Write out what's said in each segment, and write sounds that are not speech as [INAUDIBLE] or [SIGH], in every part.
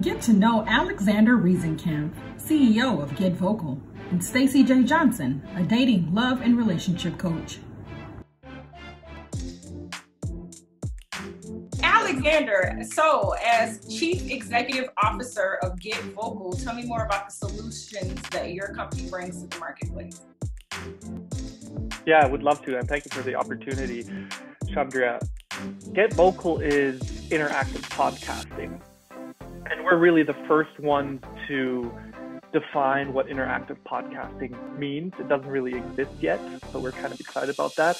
Get to know Alexander Riesenkampff, CEO of Get Vokl, and Stacii Jae Johnson, a dating, love, and relationship coach. Alexander, so as Chief Executive Officer of Get Vokl, tell me more about the solutions that your company brings to the marketplace. Yeah, I would love to, and thank you for the opportunity, Chundria. Get Vokl is interactive podcasting, and we're really the first ones to define what interactive podcasting means. It doesn't really exist yet, so we're kind of excited about that.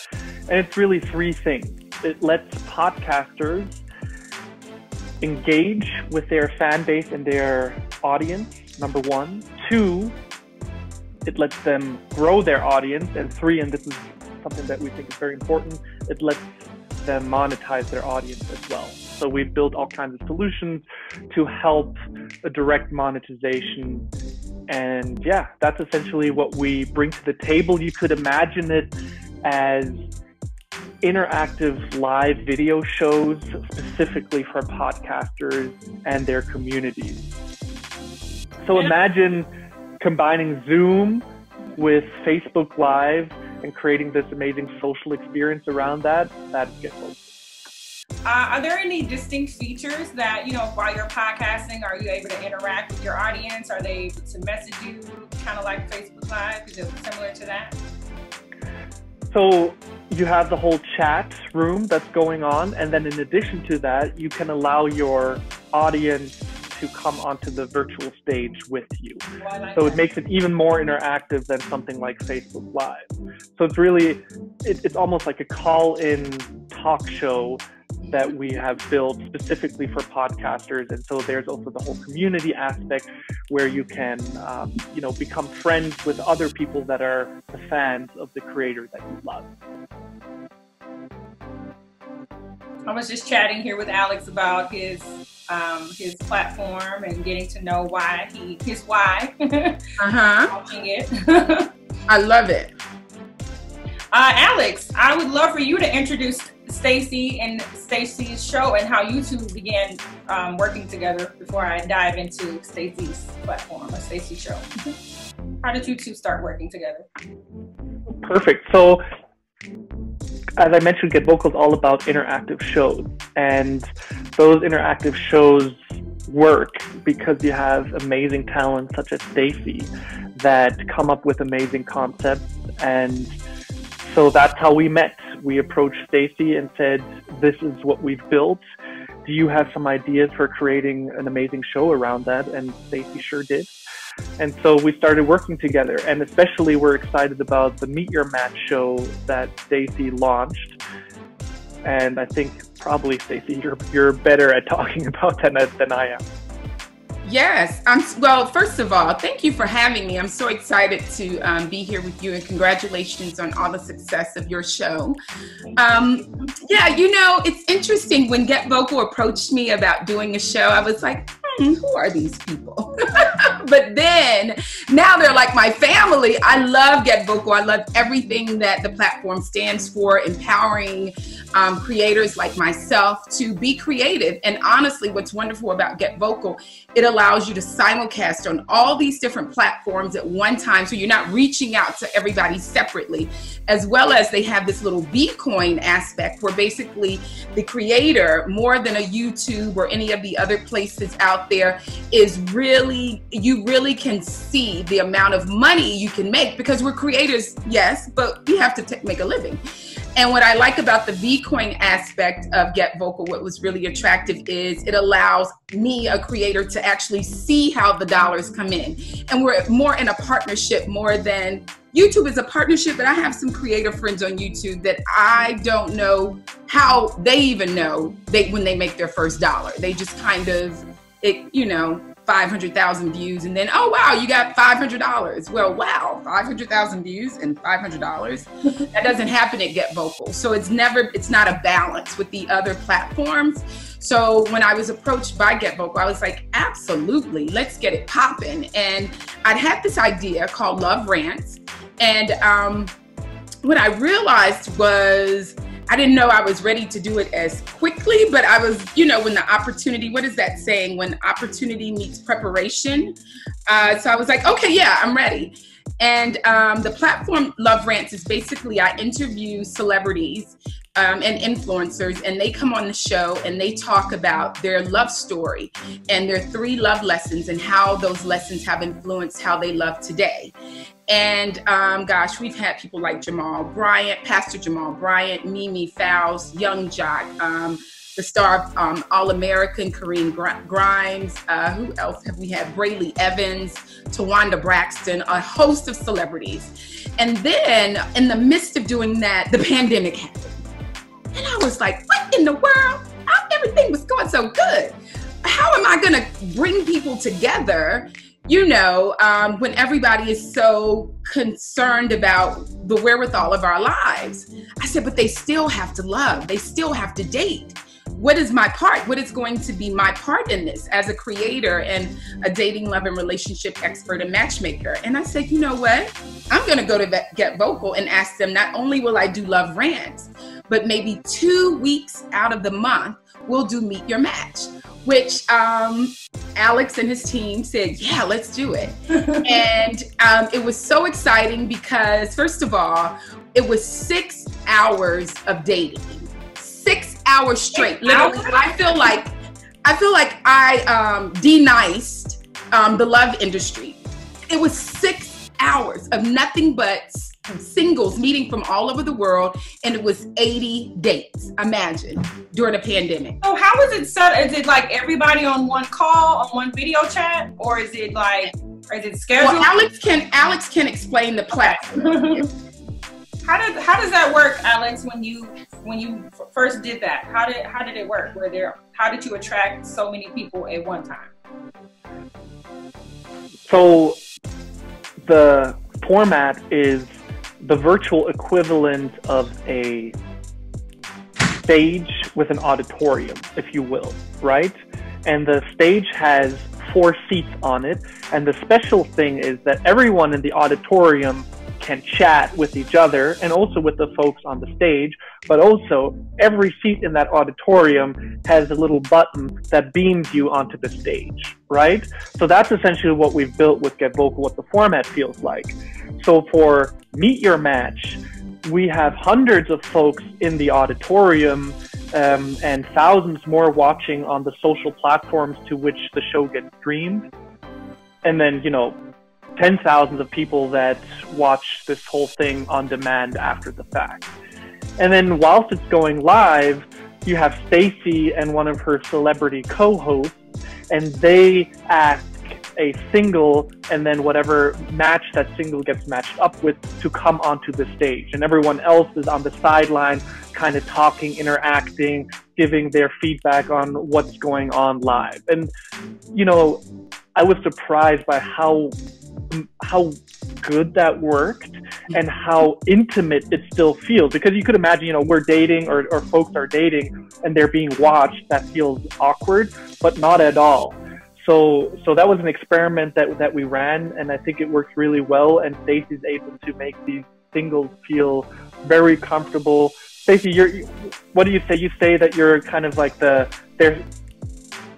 And it's really three things. It lets podcasters engage with their fan base and their audience, number one. Two, it lets them grow their audience. And three, and this is something that we think is very important, it lets them monetize their audience as well. So we've built all kinds of solutions to help a direct monetization. And yeah, that's essentially what we bring to the table. You could imagine it as interactive live video shows specifically for podcasters and their communities. So imagine combining Zoom with Facebook Live and creating this amazing social experience around that. That's GetVokl. Uh, are there any distinct features that, you know, while you're podcasting, are you able to interact with your audience? Are they able to message you kind of like Facebook Live? Is it similar to that? So you have the whole chat room that's going on. And then in addition to that, you can allow your audience to come onto the virtual stage with you. so it makes it even more interactive than something like Facebook Live. So it's really, it, it's almost like a call in talk show that we have built specifically for podcasters. And so there's also the whole community aspect where you can, um, you know, become friends with other people that are the fans of the creator that you love. I was just chatting here with Alex about his um, his platform and getting to know why he his why. [LAUGHS] uh-huh. Watching it. [LAUGHS] I love it. Uh, Alex, I would love for you to introduce Stacii and Stacii's show and how you two began um, working together before I dive into Stacii's platform or Stacii's show. [LAUGHS] how did you two start working together? Perfect. So as I mentioned, Get Vokl is all about interactive shows, and those interactive shows work because you have amazing talent such as Stacii that come up with amazing concepts, and so that's how we met. We approached Stacii and said, "This is what we've built. Do you have some ideas for creating an amazing show around that?" And Stacii sure did. And so we started working together. And especially we're excited about the Meet Your Match show that Stacii launched. And I think probably Stacii, you're you're better at [LAUGHS] talking about that than I am. Yes. I'm, well, first of all, thank you for having me. I'm so excited to um, be here with you and congratulations on all the success of your show. Um, yeah, you know, it's interesting when Get Vokl approached me about doing a show, I was like, hmm, who are these people? [LAUGHS] but then now they're like my family. I love Get Vokl. I love everything that the platform stands for, empowering um, creators like myself to be creative. And honestly, what's wonderful about Get Vokl, it allows you to simulcast on all these different platforms at one time. So you're not reaching out to everybody separately, as well as they have this little Vcoin aspect where basically the creator, more than a YouTube or any of the other places out there, is really, you really can see the amount of money you can make because we're creators, yes, but we have to t- make a living. And what I like about the Vcoin aspect of Get Vokl, what was really attractive is it allows me, a creator, to actually see how the dollars come in. And we're more in a partnership more than YouTube is a partnership, but I have some creative friends on YouTube that I don't know how they even know they when they make their first dollar. They just kind of it, you know, 500,000 views and then, oh, wow, you got $500. Well, wow, 500,000 views and $500. [LAUGHS] that doesn't happen at Get Vokl. So it's never, it's not a balance with the other platforms. So when I was approached by Get Vokl, I was like, absolutely, let's get it popping. And I'd had this idea called Love Rants. And um, what I realized was I didn't know I was ready to do it as quickly, but I was, you know, when the opportunity, what is that saying? When opportunity meets preparation. Uh, so I was like, okay, yeah, I'm ready. And um, the platform Love Rants is basically I interview celebrities um, and influencers, and they come on the show and they talk about their love story and their three love lessons and how those lessons have influenced how they love today. And um, gosh, we've had people like Jamal Bryant, Pastor Jamal Bryant, Mimi Faust, Young Joc. Um, the star of um, All American, Corinne Grimes. Uh, who else have we had? Brely Evans, Towanda Braxton, a host of celebrities. And then, in the midst of doing that, the pandemic happened. Was like, what in the world? How, everything was going so good. How am I going to bring people together? You know, um, when everybody is so concerned about the wherewithal of our lives. I said, but they still have to love, they still have to date what is my part? What is going to be my part in this as a creator and a dating, love, and relationship expert and matchmaker? And I said, you know what? I'm going to go to Get Vokl and ask them not only will I do love rants, but maybe two weeks out of the month, we'll do Meet Your Match which um, Alex and his team said, Yeah, let's do it. [LAUGHS] and um, it was so exciting because, first of all, it was six hours of dating six hours straight. Literally, I feel like I feel like I um, deniced um, the love industry. It was six hours of nothing but singles meeting from all over the world, and it was 80 dates. Imagine during a pandemic. So how is it set? Is it like everybody on one call, on one video chat, or is it like, is it scheduled? Well, Alex can Alex can explain the platform. [LAUGHS] how did how does that work, Alex? When you when you first did that, how did how did it work? Were there how did you attract so many people at one time? So the format is the virtual equivalent of a stage with an auditorium, if you will, right? And the stage has four seats on it. And the special thing is that everyone in the auditorium can chat with each other and also with the folks on the stage, but also every seat in that auditorium has a little button that beams you onto the stage, right? So that's essentially what we've built with Get Vokl, what the format feels like. So for Meet Your Match, we have hundreds of folks in the auditorium um, and thousands more watching on the social platforms to which the show gets streamed. And then, you know, ten thousands of people that watch this whole thing on demand after the fact. And then whilst it's going live, you have Stacii and one of her celebrity co-hosts, and they ask a single and then whatever match that single gets matched up with to come onto the stage. And everyone else is on the sideline, kind of talking, interacting, giving their feedback on what's going on live. And, you know, I was surprised by how how good that worked and how intimate it still feels because you could imagine you know we're dating or, or folks are dating and they're being watched that feels awkward but not at all so so that was an experiment that that we ran and i think it works really well and stacii's able to make these singles feel very comfortable stacii you're what do you say you say that you're kind of like the there's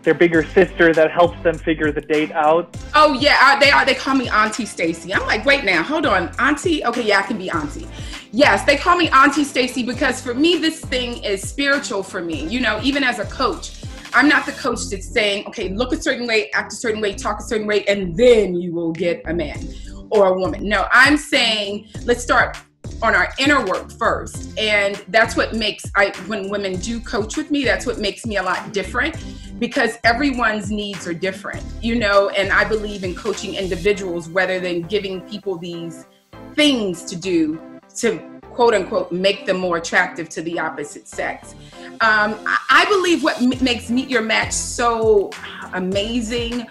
their bigger sister that helps them figure the date out. Oh yeah, uh, they are. They call me Auntie Stacii. I'm like, wait now, hold on, Auntie. Okay, yeah, I can be Auntie. Yes, they call me Auntie Stacii because for me, this thing is spiritual for me. You know, even as a coach, I'm not the coach that's saying, okay, look a certain way, act a certain way, talk a certain way, and then you will get a man or a woman. No, I'm saying let's start on our inner work first and that's what makes i when women do coach with me that's what makes me a lot different because everyone's needs are different you know and i believe in coaching individuals rather than giving people these things to do to quote unquote make them more attractive to the opposite sex um, i believe what m- makes meet your match so amazing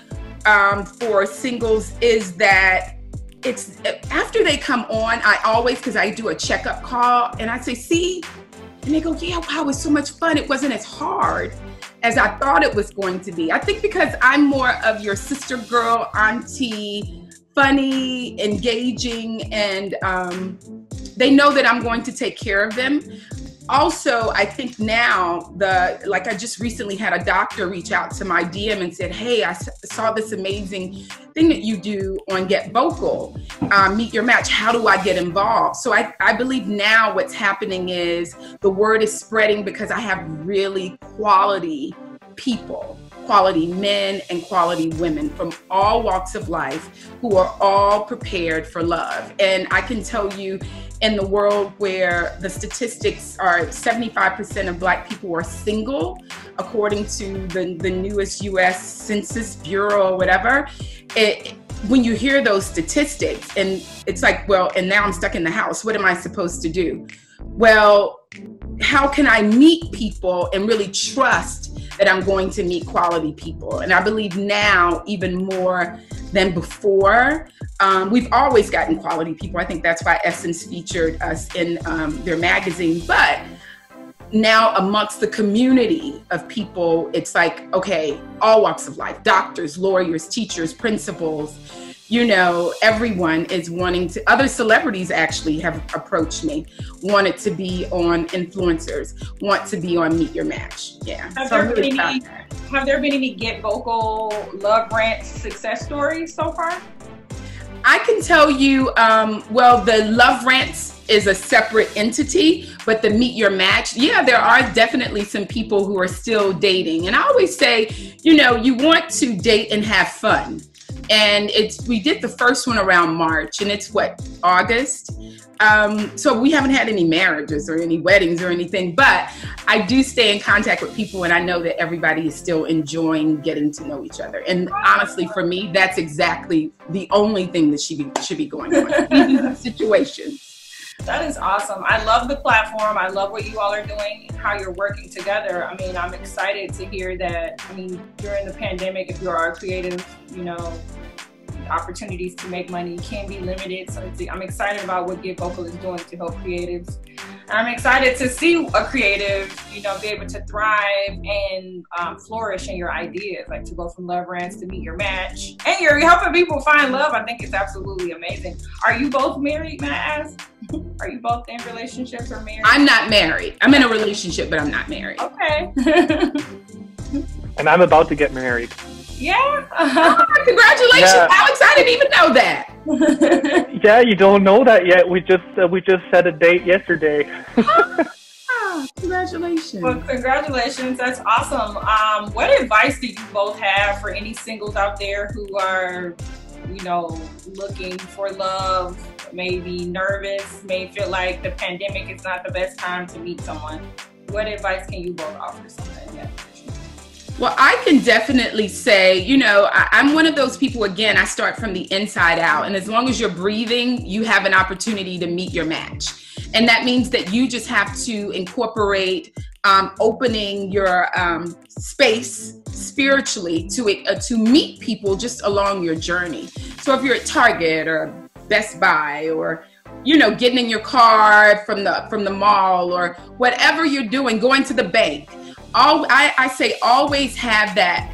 um, for singles is that it's after they come on, I always, because I do a checkup call and I say, see, and they go, yeah, wow, it was so much fun. It wasn't as hard as I thought it was going to be. I think because I'm more of your sister girl, auntie, funny, engaging, and um, they know that I'm going to take care of them. also I think now the like I just recently had a doctor reach out to my DM and said, "Hey, I saw this amazing thing that you do on Get Vokl, um, Meet Your Match. How do I get involved?" So I I believe now what's happening is the word is spreading because I have really quality people quality men and quality women from all walks of life who are all prepared for love. And I can tell you, in the world where the statistics are 75% of Black people are single, according to the, the newest US Census Bureau or whatever, it, when you hear those statistics, and it's like, well, and now I'm stuck in the house, what am I supposed to do? Well, how can I meet people and really trust that I'm going to meet quality people? And I believe now, even more than before, um, we've always gotten quality people. I think that's why Essence featured us in um, their magazine. But now, amongst the community of people, it's like, okay, all walks of life doctors, lawyers, teachers, principals you know, everyone is wanting to, other celebrities actually have approached me, wanted to be on influencers, want to be on Meet Your Match. Yeah. Have, so there, been any, have there been any Get Vokl Love Rant success stories so far? I can tell you, um, well, the Love Rants is a separate entity, but the Meet Your Match, yeah, there are definitely some people who are still dating. And I always say, you know, you want to date and have fun and it's we did the first one around March, and it's what August. Um, so we haven't had any marriages or any weddings or anything, but I do stay in contact with people, and I know that everybody is still enjoying getting to know each other. And honestly, for me, that's exactly the only thing that should be should be going on. [LAUGHS] situations. That is awesome. I love the platform. I love what you all are doing how you're working together. I mean, I'm excited to hear that. I mean, during the pandemic, if you are creative, you know, opportunities to make money can be limited. So I'm excited about what Get Vokl is doing to help creatives. And I'm excited to see a creative, you know, be able to thrive and um, flourish in your ideas, like to go from love rants to meet your match. And you're helping people find love. I think it's absolutely amazing. Are you both married, may I ask? Are you both in relationships or married? I'm not married. I'm in a relationship, but I'm not married. Okay. [LAUGHS] and I'm about to get married. Yeah. oh, [LAUGHS] congratulations, yeah. Alex! I didn't even know that. [LAUGHS] yeah, you don't know that yet. We just uh, we just set a date yesterday. oh, congratulations! Well, congratulations. That's awesome. Um, what advice do you both have for any singles out there who are, you know, looking for love? Maybe nervous, may feel like the pandemic is not the best time to meet someone. What advice can you both offer someone? Yeah. Well, I can definitely say, you know, I, am one of those people, again, I start from the inside out. And as long as you're breathing, you have an opportunity to meet your match. And that means that you just have to incorporate um, opening your um, space spiritually to uh, to meet people just along your journey. So if you're at Target or Best Buy or you know getting in your car from the from the mall or whatever you're doing going to the bank all I, I say always have that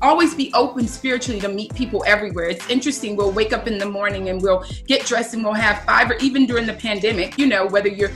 always be open spiritually to meet people everywhere. It's interesting we'll wake up in the morning and we'll get dressed and we'll have five or even during the pandemic you know whether you're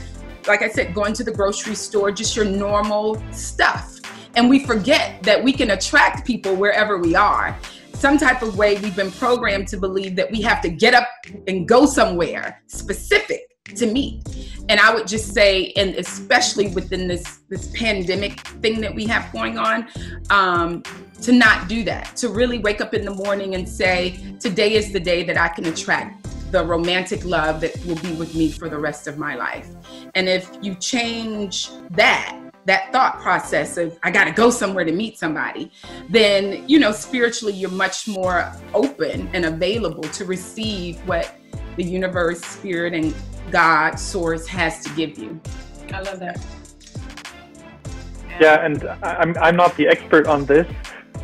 like i said going to the grocery store just your normal stuff. And we forget that we can attract people wherever we are. Some type of way we've been programmed to believe that we have to get up and go somewhere specific to meet and i would just say and especially within this this pandemic thing that we have going on um, to not do that to really wake up in the morning and say today is the day that i can attract the romantic love that will be with me for the rest of my life. And if you change that that thought process of I got to go somewhere to meet somebody, then you know spiritually you're much more open and available to receive what the universe, spirit, and God source has to give you. I love that. Yeah, and I'm I'm not the expert on this,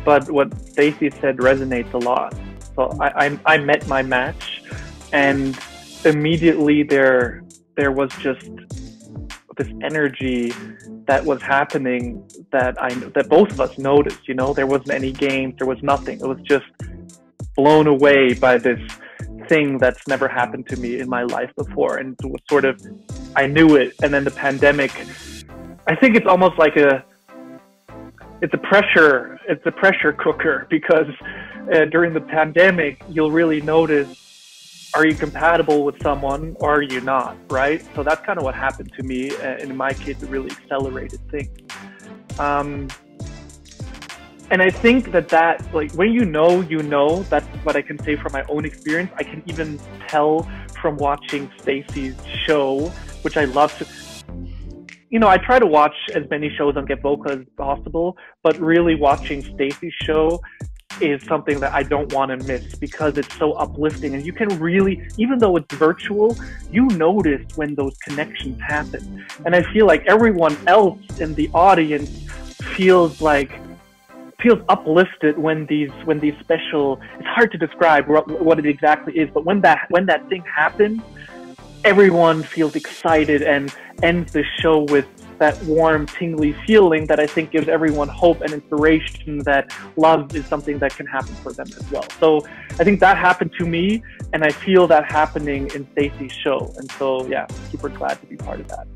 but what Stacii said resonates a lot. So I, I I met my match, and immediately there there was just this energy that was happening that I that both of us noticed. You know, there wasn't any games, there was nothing. It was just blown away by this thing that's never happened to me in my life before, and was sort of I knew it, and then the pandemic I think it's almost like a it's a pressure it's a pressure cooker [LAUGHS] because uh, during the pandemic you'll really notice are you compatible with someone or are you not right? So that's kind of what happened to me uh, and in my case it really accelerated things. Um, and I think that that like when you know you know that's what I can say from my own experience I can even tell from watching Stacii's show which I love to you know, I try to watch as many shows on Get Vokl as possible, but really watching Stacii's show is something that I don't want to miss because it's so uplifting. And you can really, even though it's virtual, you notice when those connections happen. And I feel like everyone else in the audience feels like feels uplifted when these when these special it's hard to describe what, it exactly is but when that when that thing happens everyone feels excited and ends the show with that warm, tingly feeling that I think gives everyone hope and inspiration that love is something that can happen for them as well. So I think that happened to me, and I feel that happening in Stacii's show. And so, yeah, super glad to be part of that.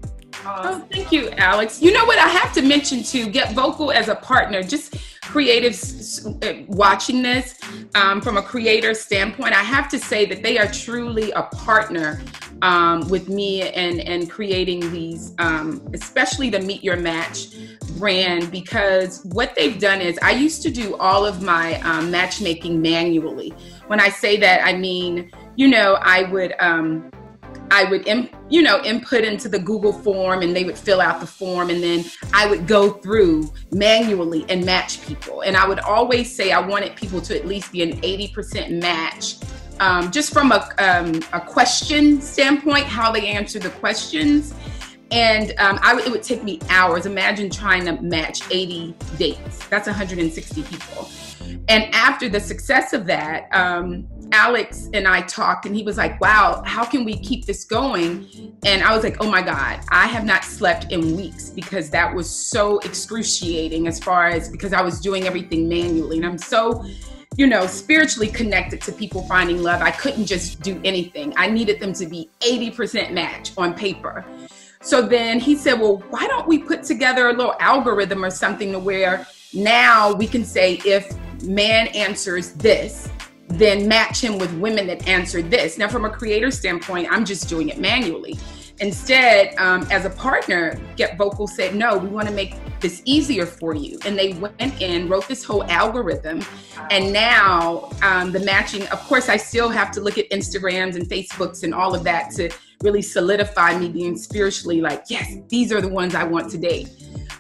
Oh, thank you, Alex. You know what? I have to mention to Get Vokl as a partner, just creatives uh, watching this um, from a creator standpoint, I have to say that they are truly a partner um, with me and, and creating these, um, especially the Meet Your Match brand, because what they've done is I used to do all of my um, matchmaking manually. When I say that, I mean, you know, I would um, I would, you know, input into the Google form and they would fill out the form and then I would go through manually and match people. And I would always say I wanted people to at least be an 80% match um, just from a, um, a question standpoint, how they answer the questions. And um, I, it would take me hours. Imagine trying to match 80 dates. That's 160 people. And after the success of that, um, Alex and I talked, and he was like, Wow, how can we keep this going? And I was like, Oh my God, I have not slept in weeks because that was so excruciating as far as because I was doing everything manually. And I'm so, you know, spiritually connected to people finding love. I couldn't just do anything, I needed them to be 80% match on paper. So then he said, Well, why don't we put together a little algorithm or something to where now we can say if man answers this, then match him with women that answer this. Now, from a creator standpoint, I'm just doing it manually. Instead, um, as a partner, Get Vokl said, no, we want to make this easier for you. And they went in, wrote this whole algorithm. And now um, the matching, of course, I still have to look at Instagrams and Facebooks and all of that to really solidify me being spiritually like, yes, these are the ones I want to date.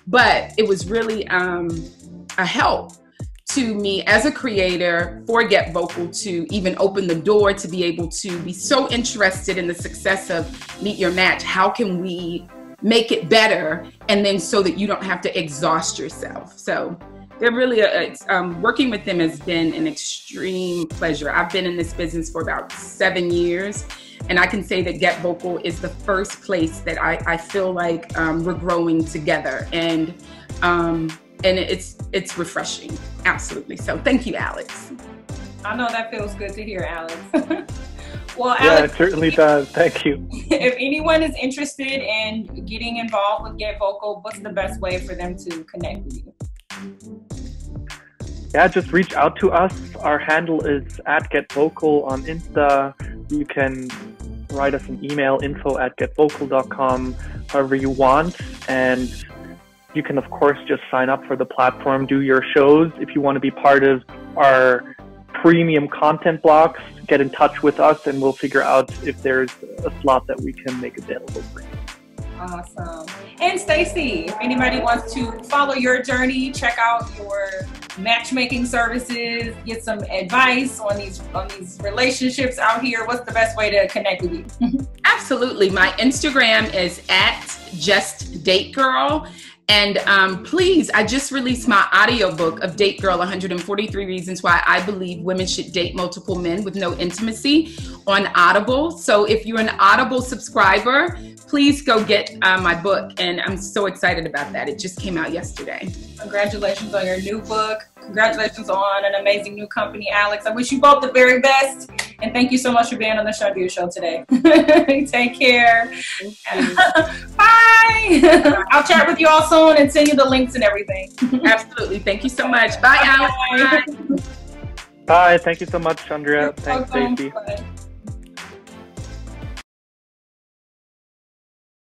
But it was really um, a help to me as a creator for Get Vokl to even open the door to be able to be so interested in the success of Meet Your Match. How can we make it better and then so that you don't have to exhaust yourself? So they're really, a, um, working with them has been an extreme pleasure. I've been in this business for about seven years. And I can say that Get Vokl is the first place that I, I feel like um, we're growing together. And um, and it's it's refreshing. Absolutely. So thank you alex. I know that feels good to hear alex. [LAUGHS] Well yeah alex, it certainly does. Thank you. [LAUGHS] if anyone is interested in getting involved with get vokl what's the best way for them to connect with you? Yeah just reach out to us. Our handle is at get vokl on insta. You can write us an email info at getvokl.com however you want. And you can, of course, just sign up for the platform, do your shows. If you want to be part of our premium content blocks, get in touch with us and we'll figure out if there's a slot that we can make available for you. Awesome. And Stacii, if anybody wants to follow your journey, check out your matchmaking services, get some advice on these on these relationships out here, what's the best way to connect with you? [LAUGHS] Absolutely. My Instagram is at just date girl. And um, please, I just released my audiobook of Date Girl 143 Reasons Why I Believe Women Should Date Multiple Men with No Intimacy on Audible. So if you're an Audible subscriber, please go get uh, my book. And I'm so excited about that. It just came out yesterday. Congratulations on your new book. Congratulations on an amazing new company, Alex. I wish you both the very best And thank you so much for being on the Sharview Show today. [LAUGHS] Take care. [LAUGHS] Bye. I'll chat with you all soon and send you the links and everything. [LAUGHS] Absolutely. Thank you so much. Bye, Alex. Bye. Bye. Thank you so much, Chundria. Thanks, Stacii.